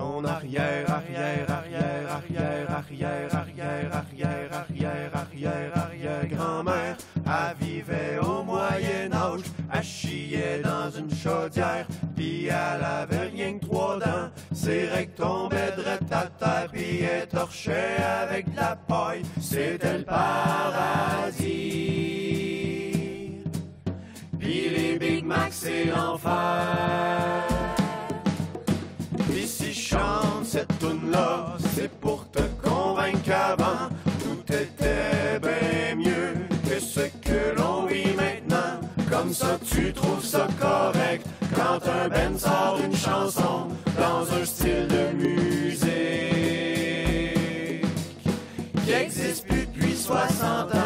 Ton arrière, arrière, arrière, arrière, arrière, arrière, arrière, arrière, arrière, arrière grand-mère, elle vivait au Moyen Âge, elle chiait dans une chaudière, puis elle avait rien que trois dents, ses règles tombaient de terre, puis elle torchait avec de la paille, c'était le paradis. Puis les Big Macs, c'est l'enfer si chante cette tune là c'est pour te convaincre qu'avant, tout était bien mieux que ce que l'on vit maintenant. Comme ça, tu trouves ça correct quand un band sort une chanson dans un style de musique qui existe plus depuis 60 ans.